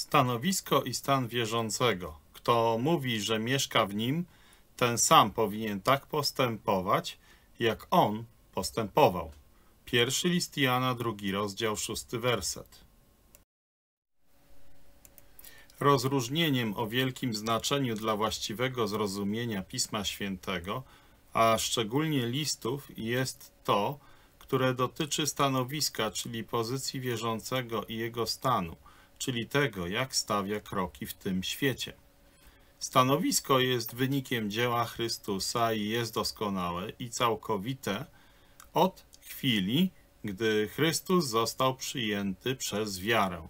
Stanowisko i stan wierzącego. Kto mówi, że mieszka w nim, ten sam powinien tak postępować, jak on postępował. Pierwszy list Jana, drugi rozdział, szósty werset. Rozróżnieniem o wielkim znaczeniu dla właściwego zrozumienia Pisma Świętego, a szczególnie listów, jest to, które dotyczy stanowiska, czyli pozycji wierzącego i jego stanu – czyli tego, jak stawia kroki w tym świecie. Stanowisko jest wynikiem dzieła Chrystusa i jest doskonałe i całkowite od chwili, gdy Chrystus został przyjęty przez wiarę.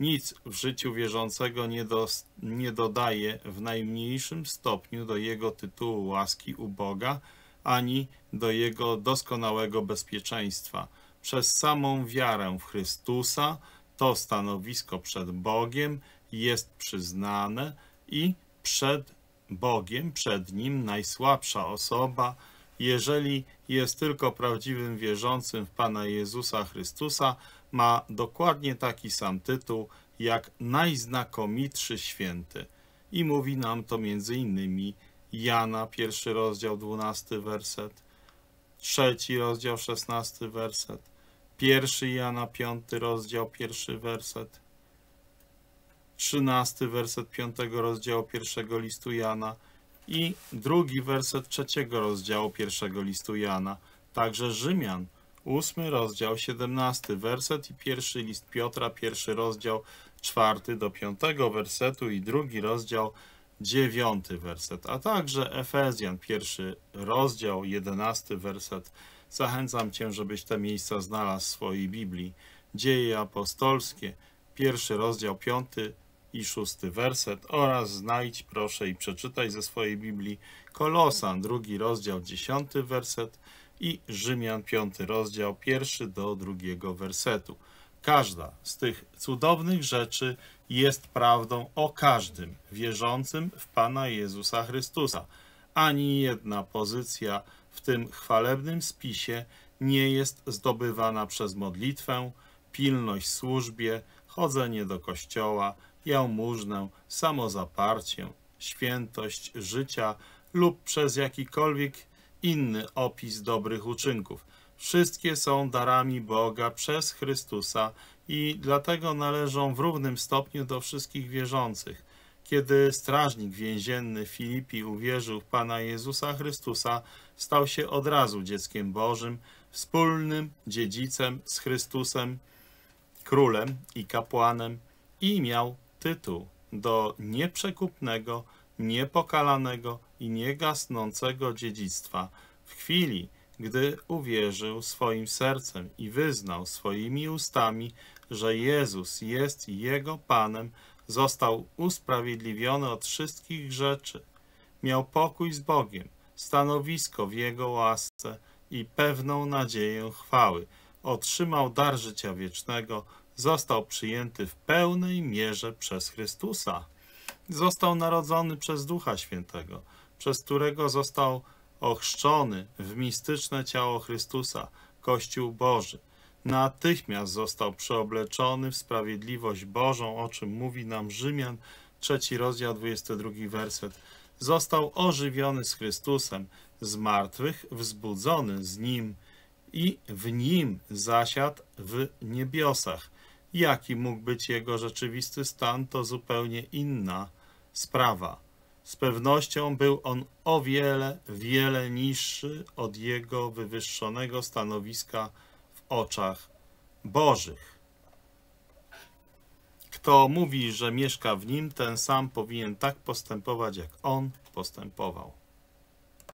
Nic w życiu wierzącego nie, do, nie dodaje w najmniejszym stopniu do jego tytułu łaski u Boga, ani do jego doskonałego bezpieczeństwa. Przez samą wiarę w Chrystusa to stanowisko przed Bogiem jest przyznane i przed Bogiem, przed Nim najsłabsza osoba, jeżeli jest tylko prawdziwym wierzącym w Pana Jezusa Chrystusa, ma dokładnie taki sam tytuł jak najznakomitszy święty. I mówi nam to między innymi Jana, pierwszy rozdział, dwunasty werset, trzeci rozdział, szesnasty werset, Pierwszy Jana, piąty rozdział, pierwszy werset. Trzynasty werset piątego rozdziału pierwszego listu Jana i drugi werset trzeciego rozdziału pierwszego listu Jana. Także Rzymian, ósmy rozdział, siedemnasty werset i pierwszy list Piotra, pierwszy rozdział, czwarty do piątego wersetu i drugi rozdział, dziewiąty werset, a także Efezjan, pierwszy rozdział, jedenasty werset, Zachęcam Cię, żebyś te miejsca znalazł w swojej Biblii. Dzieje apostolskie, pierwszy rozdział, piąty i szósty werset oraz znajdź proszę i przeczytaj ze swojej Biblii Kolosan, drugi rozdział, dziesiąty werset i Rzymian, piąty rozdział, pierwszy do drugiego wersetu. Każda z tych cudownych rzeczy jest prawdą o każdym wierzącym w Pana Jezusa Chrystusa. Ani jedna pozycja w tym chwalebnym spisie nie jest zdobywana przez modlitwę, pilność służbie, chodzenie do kościoła, jałmużnę, samozaparcie, świętość życia lub przez jakikolwiek inny opis dobrych uczynków. Wszystkie są darami Boga przez Chrystusa i dlatego należą w równym stopniu do wszystkich wierzących. Kiedy strażnik więzienny Filipi uwierzył w Pana Jezusa Chrystusa, stał się od razu dzieckiem Bożym, wspólnym dziedzicem z Chrystusem, królem i kapłanem i miał tytuł do nieprzekupnego, niepokalanego i niegasnącego dziedzictwa w chwili, gdy uwierzył swoim sercem i wyznał swoimi ustami, że Jezus jest Jego Panem, został usprawiedliwiony od wszystkich rzeczy, miał pokój z Bogiem, stanowisko w Jego łasce i pewną nadzieję chwały. Otrzymał dar życia wiecznego, został przyjęty w pełnej mierze przez Chrystusa. Został narodzony przez Ducha Świętego, przez którego został ochrzczony w mistyczne ciało Chrystusa, Kościół Boży. Natychmiast został przeobleczony w sprawiedliwość Bożą, o czym mówi nam Rzymian, trzeci rozdział, 22 werset został ożywiony z Chrystusem, z martwych, wzbudzony z Nim i w Nim zasiadł w niebiosach. Jaki mógł być jego rzeczywisty stan, to zupełnie inna sprawa. Z pewnością był on o wiele, wiele niższy od jego wywyższonego stanowiska w oczach Bożych. Kto mówi, że mieszka w nim, ten sam powinien tak postępować, jak on postępował.